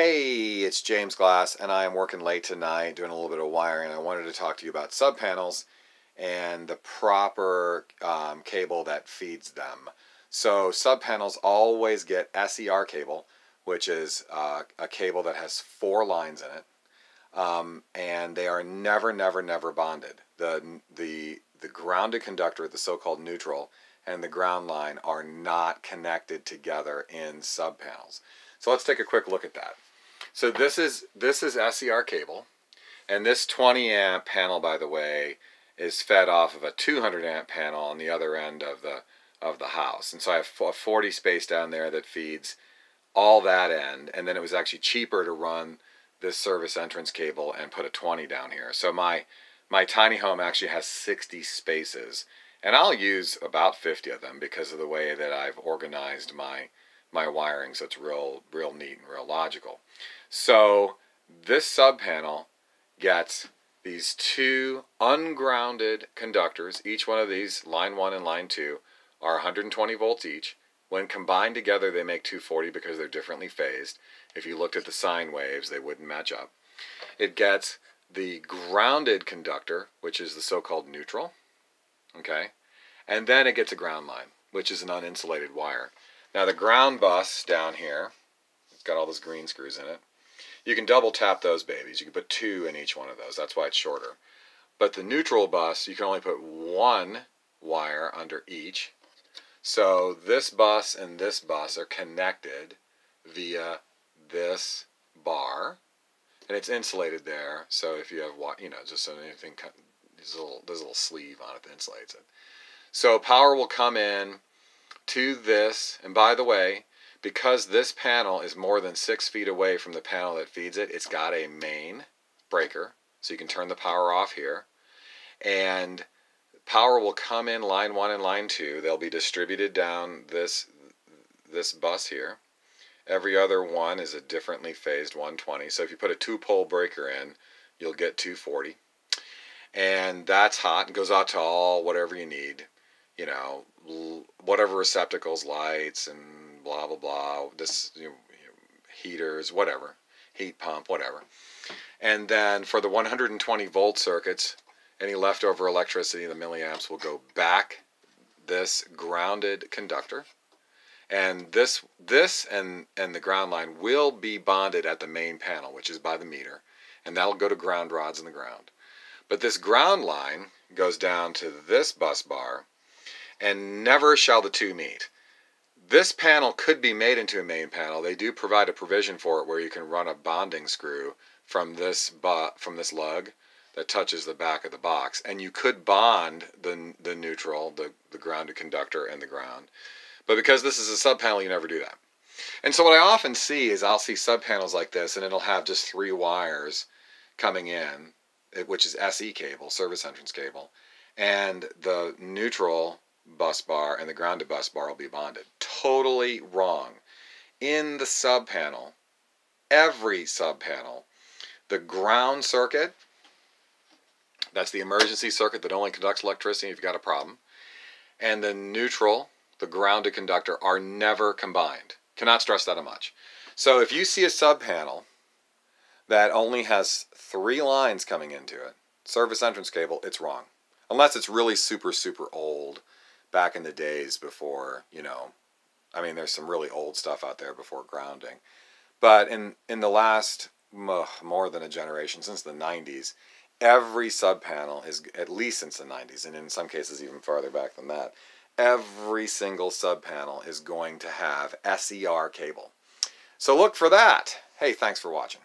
Hey, it's James Glass, and I am working late tonight doing a little bit of wiring. I wanted to talk to you about subpanels and the proper um, cable that feeds them. So, subpanels always get SER cable, which is uh, a cable that has four lines in it, um, and they are never, never, never bonded. The, the, the grounded conductor, the so called neutral, and the ground line are not connected together in subpanels. So let's take a quick look at that. So this is this is SER cable, and this 20 amp panel, by the way, is fed off of a 200 amp panel on the other end of the of the house. And so I have a 40 space down there that feeds all that end, and then it was actually cheaper to run this service entrance cable and put a 20 down here. So my my tiny home actually has 60 spaces, and I'll use about 50 of them because of the way that I've organized my my wiring, so it's real real neat and real logical. So this sub panel gets these two ungrounded conductors. Each one of these, line 1 and line 2, are 120 volts each. When combined together, they make 240 because they're differently phased. If you looked at the sine waves, they wouldn't match up. It gets the grounded conductor, which is the so-called neutral, okay? And then it gets a ground line, which is an uninsulated wire. Now the ground bus down here, it's got all those green screws in it. You can double tap those babies. You can put two in each one of those. That's why it's shorter. But the neutral bus, you can only put one wire under each. So this bus and this bus are connected via this bar. And it's insulated there. So if you have, you know, just so anything, there's a little, there's a little sleeve on it that insulates it. So power will come in to this. And by the way, because this panel is more than six feet away from the panel that feeds it, it's got a main breaker, so you can turn the power off here. And power will come in line one and line two. They'll be distributed down this, this bus here. Every other one is a differently phased 120. So if you put a two-pole breaker in, you'll get 240. And that's hot and goes out to all whatever you need. You know, whatever receptacles, lights, and blah blah blah. This you know, heaters, whatever, heat pump, whatever. And then for the 120 volt circuits, any leftover electricity, the milliamps will go back this grounded conductor. And this this and and the ground line will be bonded at the main panel, which is by the meter, and that'll go to ground rods in the ground. But this ground line goes down to this bus bar, and never shall the two meet. This panel could be made into a main panel. They do provide a provision for it where you can run a bonding screw from this from this lug that touches the back of the box, and you could bond the the neutral, the the grounded conductor, and the ground. But because this is a sub panel, you never do that. And so what I often see is I'll see sub panels like this, and it'll have just three wires coming in, which is SE cable, service entrance cable, and the neutral bus bar and the grounded bus bar will be bonded. Totally wrong. In the sub panel, every sub panel, the ground circuit, that's the emergency circuit that only conducts electricity if you've got a problem, and the neutral, the grounded conductor, are never combined. Cannot stress that much. So if you see a sub panel that only has three lines coming into it, service entrance cable, it's wrong. Unless it's really super, super old back in the days before, you know, I mean, there's some really old stuff out there before grounding. But in, in the last more than a generation, since the 90s, every sub panel is, at least since the 90s, and in some cases even farther back than that, every single sub panel is going to have SER cable. So look for that. Hey, thanks for watching.